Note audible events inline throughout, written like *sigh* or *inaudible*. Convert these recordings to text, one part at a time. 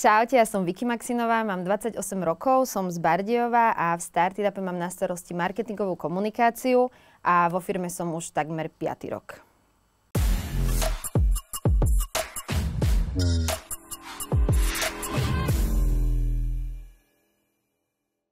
Čaute, ja som Vicky Maxinová, mám 28 rokov, som z Bardiova a v Startupe mám na starosti marketingovú komunikáciu a vo firme som už takmer 5. rok.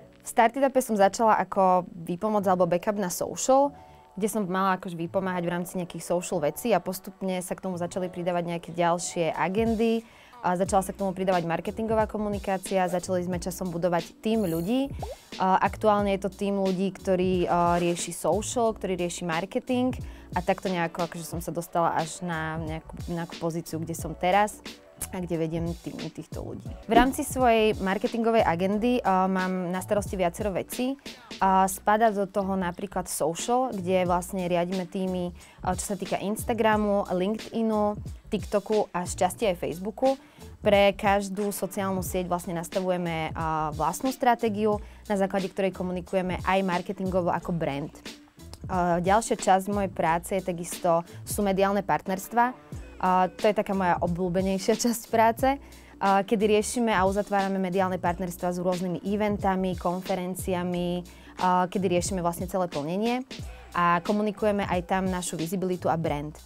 V Startupe som začala ako výpomoc alebo backup na social, kde som mala akož vypomáhať v rámci nejakých social vecí a postupne sa k tomu začali pridávať nejaké ďalšie agendy, a začala sa k tomu pridávať marketingová komunikácia, začali sme časom budovať tým ľudí. Aktuálne je to tým ľudí, ktorý rieši social, ktorý rieši marketing a takto nejako akože som sa dostala až na nejakú, nejakú pozíciu, kde som teraz a kde vediem tým týchto ľudí. V rámci svojej marketingovej agendy uh, mám na starosti viacero vecí. Uh, spada do toho napríklad social, kde vlastne riadime týmy, uh, čo sa týka Instagramu, LinkedInu, TikToku a šťastie aj Facebooku. Pre každú sociálnu sieť vlastne nastavujeme vlastnú stratégiu, na základe ktorej komunikujeme aj marketingovo ako brand. Ďalšia časť mojej práce je takisto sú mediálne partnerstva, to je taká moja obľúbenejšia *laughs* časť práce, kedy riešime a uzatvárame mediálne partnerstva s rôznymi eventami, konferenciami, kedy riešime vlastne celé plnenie a komunikujeme aj tam našu vizibilitu a brand.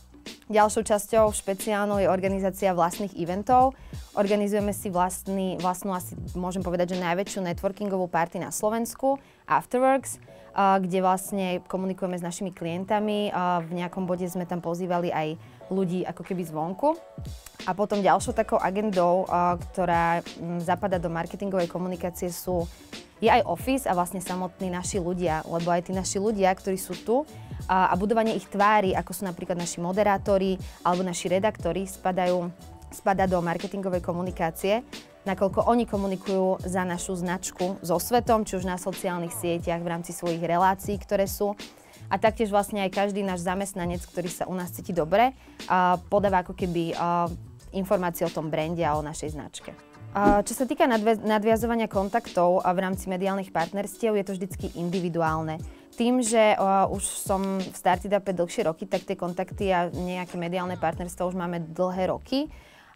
Ďalšou časťou špeciálnou je organizácia vlastných eventov. Organizujeme si vlastný, vlastnú asi môžem povedať, že najväčšiu networkingovú party na Slovensku, Afterworks, kde vlastne komunikujeme s našimi klientami. V nejakom bode sme tam pozývali aj ľudí ako keby zvonku. A potom ďalšou takou agendou, ktorá zapadá do marketingovej komunikácie sú je aj office a vlastne samotní naši ľudia, lebo aj tí naši ľudia, ktorí sú tu a, a budovanie ich tvári, ako sú napríklad naši moderátori alebo naši redaktori, spadajú, spada do marketingovej komunikácie, nakoľko oni komunikujú za našu značku so svetom, či už na sociálnych sieťach, v rámci svojich relácií, ktoré sú. A taktiež vlastne aj každý náš zamestnanec, ktorý sa u nás cíti dobre, podáva ako keby informácie o tom brande a o našej značke. Čo sa týka nadviazovania kontaktov v rámci mediálnych partnerstiev, je to vždycky individuálne. Tým, že už som v Startupe dlhšie roky, tak tie kontakty a nejaké mediálne partnerstva už máme dlhé roky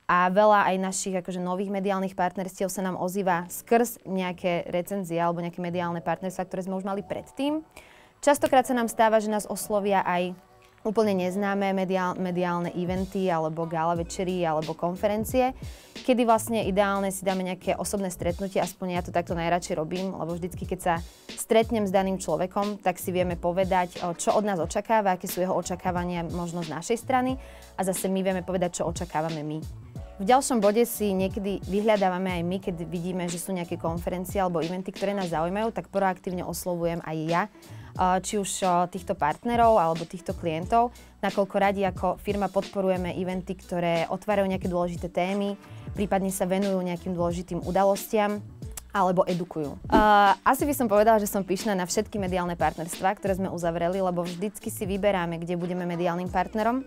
a veľa aj našich akože, nových mediálnych partnerstiev sa nám ozýva skrz nejaké recenzie alebo nejaké mediálne partnerstva, ktoré sme už mali predtým. Častokrát sa nám stáva, že nás oslovia aj úplne neznáme mediál, mediálne eventy alebo gala večery alebo konferencie, kedy vlastne ideálne si dáme nejaké osobné stretnutie, aspoň ja to takto najradšej robím, lebo vždycky, keď sa stretnem s daným človekom, tak si vieme povedať, čo od nás očakáva, aké sú jeho očakávania možno z našej strany a zase my vieme povedať, čo očakávame my. V ďalšom bode si niekedy vyhľadávame aj my, keď vidíme, že sú nejaké konferencie alebo eventy, ktoré nás zaujímajú, tak proaktívne oslovujem aj ja či už týchto partnerov alebo týchto klientov, nakoľko radi ako firma podporujeme eventy, ktoré otvárajú nejaké dôležité témy, prípadne sa venujú nejakým dôležitým udalostiam alebo edukujú. Uh, asi by som povedala, že som pyšná na všetky mediálne partnerstvá, ktoré sme uzavreli, lebo vždycky si vyberáme, kde budeme mediálnym partnerom.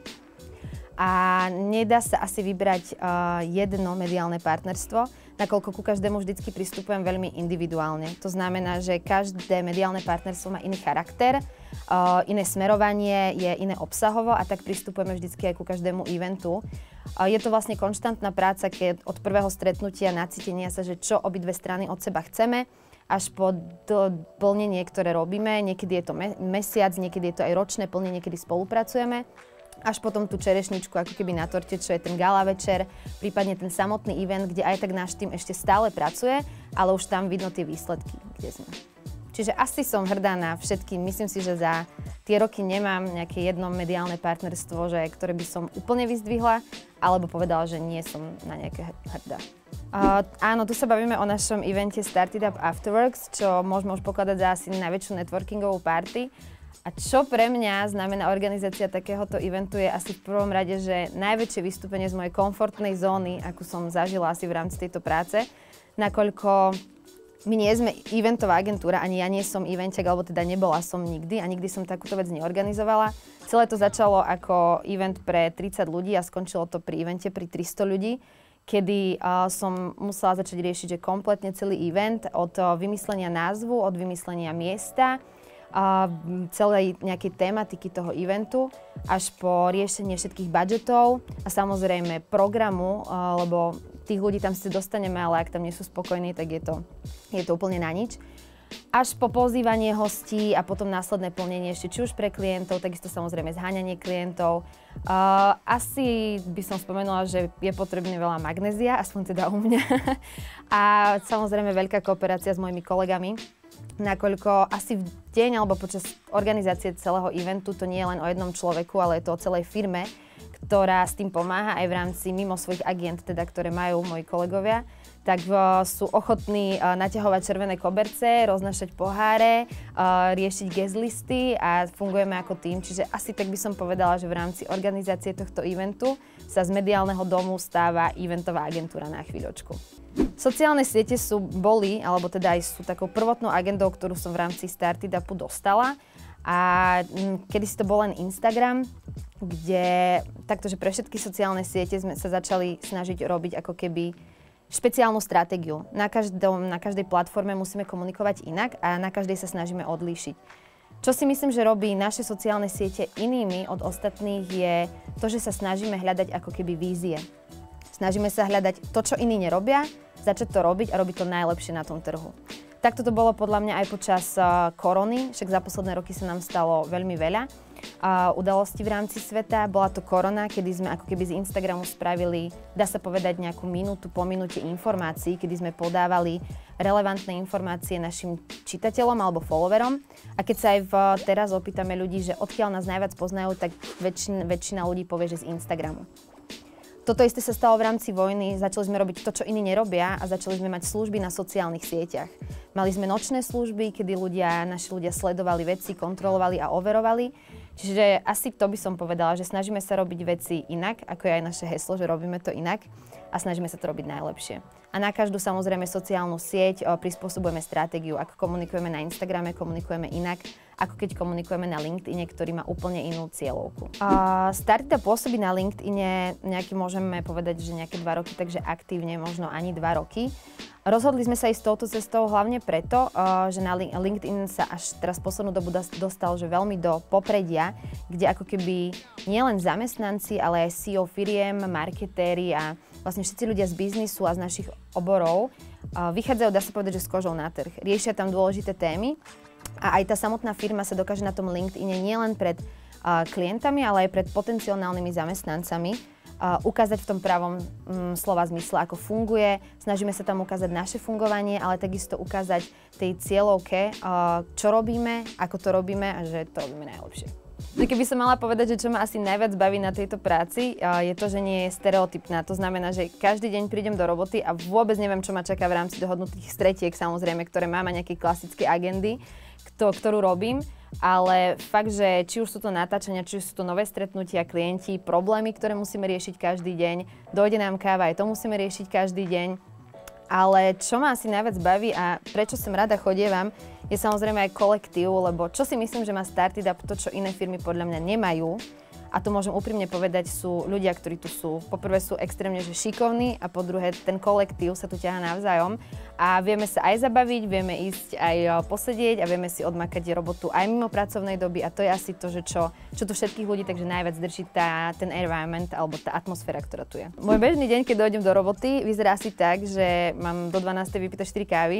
A nedá sa asi vybrať uh, jedno mediálne partnerstvo, nakoľko ku každému vždycky pristupujem veľmi individuálne. To znamená, že každé mediálne partnerstvo má iný charakter, iné smerovanie, je iné obsahovo a tak pristupujeme vždycky aj ku každému eventu. Je to vlastne konštantná práca, keď od prvého stretnutia, nacítenia sa, že čo obidve strany od seba chceme, až po plnenie, ktoré robíme. Niekedy je to me- mesiac, niekedy je to aj ročné plnenie, niekedy spolupracujeme až potom tú čerešničku ako keby na torte, čo je ten gala večer, prípadne ten samotný event, kde aj tak náš tým ešte stále pracuje, ale už tam vidno tie výsledky, kde sme. Čiže asi som hrdá na všetky. Myslím si, že za tie roky nemám nejaké jedno mediálne partnerstvo, že, ktoré by som úplne vyzdvihla, alebo povedala, že nie som na nejaké hrdá. Uh, áno, tu sa bavíme o našom evente Started Up Afterworks, čo môžeme už pokladať za asi najväčšiu networkingovú party. A čo pre mňa znamená organizácia takéhoto eventu je asi v prvom rade, že najväčšie vystúpenie z mojej komfortnej zóny, akú som zažila asi v rámci tejto práce, nakoľko my nie sme eventová agentúra, ani ja nie som eventek, alebo teda nebola som nikdy a nikdy som takúto vec neorganizovala. Celé to začalo ako event pre 30 ľudí a skončilo to pri evente pri 300 ľudí, kedy uh, som musela začať riešiť že kompletne celý event od uh, vymyslenia názvu, od vymyslenia miesta, celej nejakej tematiky toho eventu až po riešenie všetkých budžetov a samozrejme programu, lebo tých ľudí tam si dostaneme, ale ak tam nie sú spokojní, tak je to, je to úplne na nič až po pozývanie hostí a potom následné plnenie ešte či už pre klientov, takisto samozrejme zháňanie klientov. Uh, asi by som spomenula, že je potrebné veľa magnézia, aspoň teda u mňa. *laughs* a samozrejme veľká kooperácia s mojimi kolegami, nakoľko asi v deň alebo počas organizácie celého eventu to nie je len o jednom človeku, ale je to o celej firme, ktorá s tým pomáha aj v rámci mimo svojich agent, teda, ktoré majú moji kolegovia tak uh, sú ochotní uh, naťahovať červené koberce, roznašať poháre, uh, riešiť guest listy a fungujeme ako tým. Čiže asi tak by som povedala, že v rámci organizácie tohto eventu sa z mediálneho domu stáva eventová agentúra na chvíľočku. Sociálne siete sú, boli, alebo teda aj sú takou prvotnou agendou, ktorú som v rámci Startupu dostala. A mm, kedy si to bol len Instagram, kde takto, pre všetky sociálne siete sme sa začali snažiť robiť ako keby špeciálnu stratégiu. Na, každom, na každej platforme musíme komunikovať inak a na každej sa snažíme odlíšiť. Čo si myslím, že robí naše sociálne siete inými od ostatných je to, že sa snažíme hľadať ako keby vízie. Snažíme sa hľadať to, čo iní nerobia, začať to robiť a robiť to najlepšie na tom trhu. Takto to bolo podľa mňa aj počas korony, však za posledné roky sa nám stalo veľmi veľa udalosti v rámci sveta. Bola to korona, kedy sme ako keby z Instagramu spravili, dá sa povedať, nejakú minútu po minúte informácií, kedy sme podávali relevantné informácie našim čitateľom alebo followerom. A keď sa aj v, teraz opýtame ľudí, že odkiaľ nás najviac poznajú, tak väčšina, väčšina ľudí povie, že z Instagramu. Toto isté sa stalo v rámci vojny, začali sme robiť to, čo iní nerobia a začali sme mať služby na sociálnych sieťach. Mali sme nočné služby, kedy ľudia, naši ľudia sledovali veci, kontrolovali a overovali. Čiže asi to by som povedala, že snažíme sa robiť veci inak, ako je aj naše heslo, že robíme to inak a snažíme sa to robiť najlepšie. A na každú samozrejme sociálnu sieť prispôsobujeme stratégiu. Ak komunikujeme na Instagrame, komunikujeme inak ako keď komunikujeme na LinkedIne, ktorý má úplne inú cieľovku. Uh, Startita pôsobí na LinkedIne nejaký, môžeme povedať, že nejaké dva roky, takže aktívne možno ani dva roky. Rozhodli sme sa ísť touto cestou hlavne preto, že na LinkedIn sa až teraz poslednú dobu dostal že veľmi do popredia, kde ako keby nielen zamestnanci, ale aj CEO firiem, marketéri a vlastne všetci ľudia z biznisu a z našich oborov vychádzajú, dá sa povedať, že s kožou na trh. Riešia tam dôležité témy a aj tá samotná firma sa dokáže na tom LinkedIne nielen pred klientami, ale aj pred potenciálnymi zamestnancami ukázať v tom pravom um, slova zmysle, ako funguje. Snažíme sa tam ukázať naše fungovanie, ale takisto ukázať tej cieľovke, čo robíme, ako to robíme a že to robíme najlepšie. No keby som mala povedať, že čo ma asi najviac baví na tejto práci, je to, že nie je stereotypná. To znamená, že každý deň prídem do roboty a vôbec neviem, čo ma čaká v rámci dohodnutých stretiek, samozrejme, ktoré mám a nejaké klasické agendy to, ktorú robím, ale fakt, že či už sú to natáčania, či už sú to nové stretnutia, klienti, problémy, ktoré musíme riešiť každý deň, dojde nám káva, aj to musíme riešiť každý deň. Ale čo ma asi najviac baví a prečo sem rada chodievam, je samozrejme aj kolektív, lebo čo si myslím, že má Startup, to, čo iné firmy podľa mňa nemajú, a to môžem úprimne povedať, sú ľudia, ktorí tu sú. Poprvé sú extrémne že šikovní a po druhé ten kolektív sa tu ťaha navzájom a vieme sa aj zabaviť, vieme ísť aj posedieť a vieme si odmakať robotu aj mimo pracovnej doby a to je asi to, že čo, čo tu všetkých ľudí takže najviac drží tá, ten environment alebo tá atmosféra, ktorá tu je. Môj bežný deň, keď dojdem do roboty, vyzerá asi tak, že mám do 12. vypýtať 4 kávy,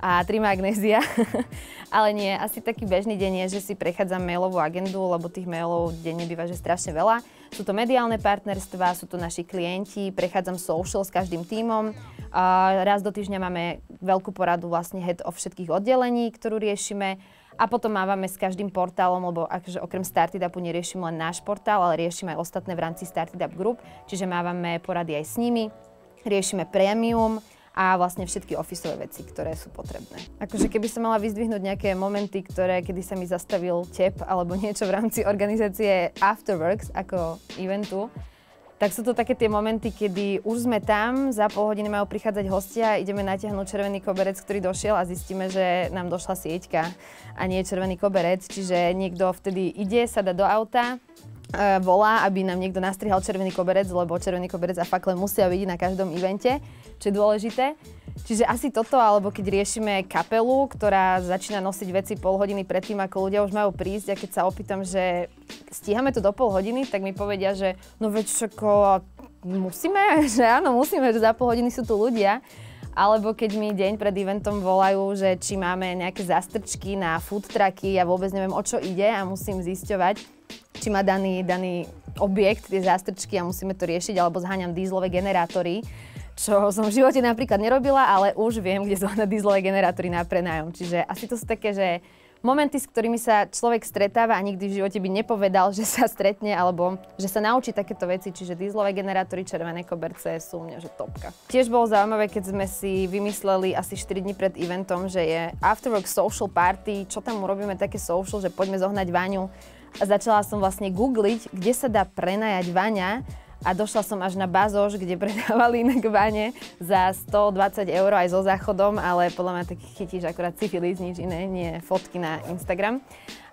a 3 magnézia. *laughs* Ale nie, asi taký bežný deň je, že si prechádzam mailovú agendu, lebo tých mailov denne býva, že strašne veľa. Sú to mediálne partnerstvá, sú to naši klienti, prechádzam social s každým tímom. A raz do týždňa máme veľkú poradu vlastne head of všetkých oddelení, ktorú riešime. A potom mávame s každým portálom, lebo akože okrem Startupu neriešim len náš portál, ale riešime aj ostatné v rámci Startup Group, čiže mávame porady aj s nimi. Riešime premium, a vlastne všetky ofisové veci, ktoré sú potrebné. Akože keby som mala vyzdvihnúť nejaké momenty, ktoré, kedy sa mi zastavil tep alebo *laughs* niečo v rámci organizácie Afterworks ako eventu, tak sú to také tie momenty, kedy už sme tam, za pol hodiny majú prichádzať hostia, ideme natiahnuť červený koberec, ktorý došiel a zistíme, že nám došla sieťka a nie červený koberec, čiže niekto vtedy ide, sa do auta, volá, aby nám niekto nastrihal červený koberec, lebo červený koberec a fakle musia byť na každom evente čo je dôležité. Čiže asi toto, alebo keď riešime kapelu, ktorá začína nosiť veci pol hodiny predtým, ako ľudia už majú prísť a keď sa opýtam, že stíhame to do pol hodiny, tak mi povedia, že no veď čoko, musíme, *laughs* že áno, musíme, že za pol hodiny sú tu ľudia. Alebo keď mi deň pred eventom volajú, že či máme nejaké zastrčky na food trucky, ja vôbec neviem, o čo ide a musím zisťovať, či má daný, daný objekt, tie zástrčky a musíme to riešiť, alebo zháňam dízlové generátory, čo som v živote napríklad nerobila, ale už viem, kde sú na dízlové generátory na prenájom. Čiže asi to sú také, že momenty, s ktorými sa človek stretáva a nikdy v živote by nepovedal, že sa stretne alebo že sa naučí takéto veci, čiže dízlové generátory, červené koberce sú mňa že topka. Tiež bolo zaujímavé, keď sme si vymysleli asi 4 dní pred eventom, že je Afterwork Social Party, čo tam urobíme také social, že poďme zohnať Váňu. A začala som vlastne googliť, kde sa dá prenajať Váňa a došla som až na bazoš, kde predávali inak vane za 120 eur aj so záchodom, ale podľa mňa tak chytíš akurát syfilis, nič iné, nie fotky na Instagram.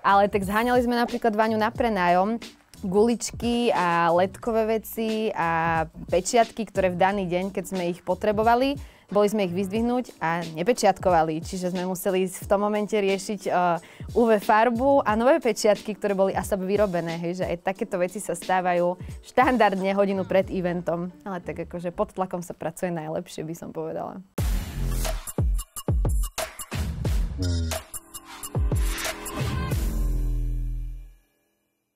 Ale tak zháňali sme napríklad vaňu na prenájom, guličky a ledkové veci a pečiatky, ktoré v daný deň, keď sme ich potrebovali, boli sme ich vyzdvihnúť a nepečiatkovali, čiže sme museli v tom momente riešiť uh, UV farbu a nové pečiatky, ktoré boli ASAP vyrobené, hej, že aj takéto veci sa stávajú štandardne hodinu pred eventom, ale tak akože pod tlakom sa pracuje najlepšie, by som povedala.